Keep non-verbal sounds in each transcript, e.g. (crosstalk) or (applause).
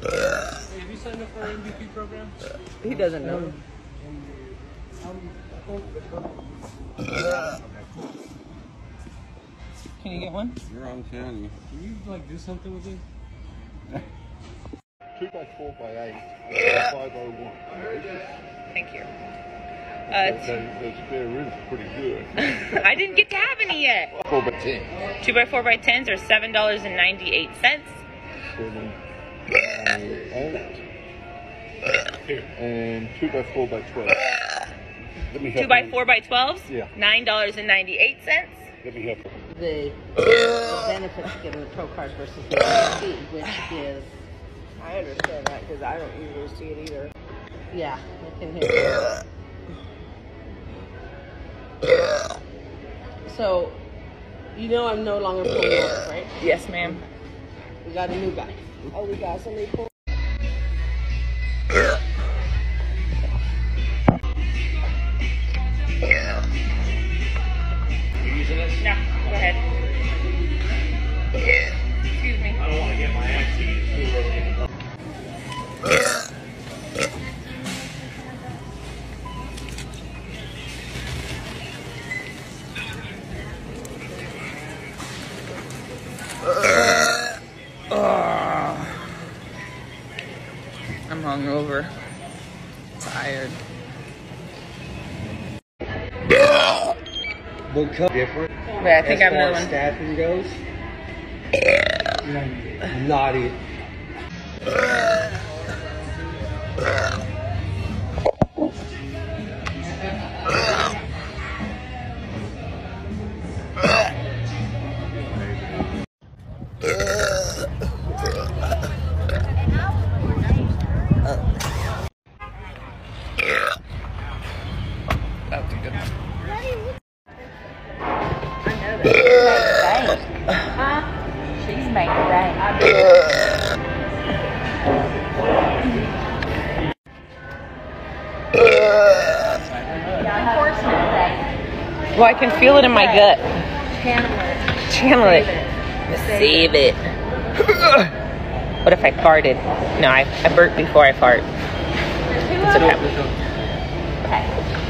Have you signed up for MVP program? He doesn't know. Can you get one? You're on county. Can you like do something with it? Two by four by eight. Five oh one. Thank you. Uh, that, that pretty good. (laughs) I didn't get to have any yet. Four by ten. Two by four by tens are seven dollars and ninety-eight cents. Seven. by eight. And two by four by twelve. Let me help Two by you. four by twelves. Yeah. Nine dollars and ninety eight cents. Let me help you. the, the benefits of getting the pro card versus the RC, which is, I understand that because I don't usually see it either. yeah, I can hear. So, you know I'm no longer pro, right? Yes, ma'am. We got a new guy. Oh, we got some somebody I'm hungover. Tired. Will come different. Wait, I think I'm as far another as one. staffing goes. Not it. That's a good one. She's made bank. Enforcement day. Well, I can feel it in my gut. Channel it. Channel it. Save it. what if I farted? No, I, I burped before I fart. It's okay. I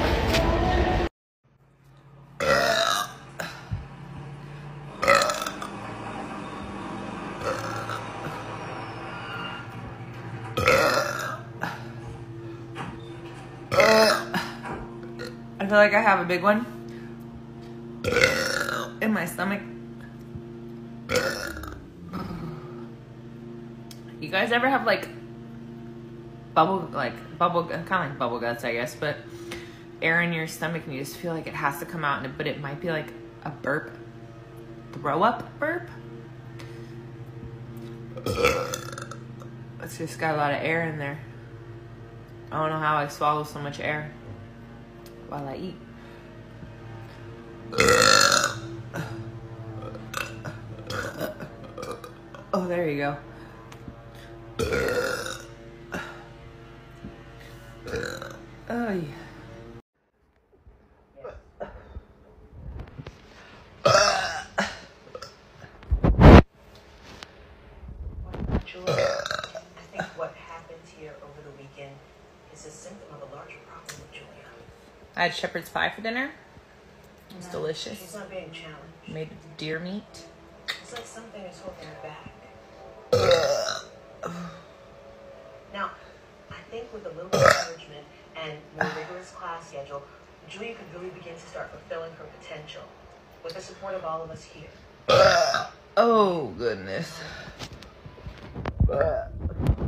feel like I have a big one in my stomach. You guys ever have like bubble, like bubble, uh, kind of like bubble guts, I guess, but air in your stomach and you just feel like it has to come out, but it might be like a burp, throw up burp. It's just got a lot of air in there. I don't know how I swallow so much air while I eat. Oh, there you go. Oh, yeah. Julia, I think what happened here over the weekend is a symptom of a larger problem. I had shepherd's pie for dinner. It was She's delicious. not being challenged. Made deer meat. It's like something is holding her back. now, I think with a little encouragement and more (sighs) rigorous class schedule, Julia could really begin to start fulfilling her potential with the support of all of us here. Oh, goodness. Um,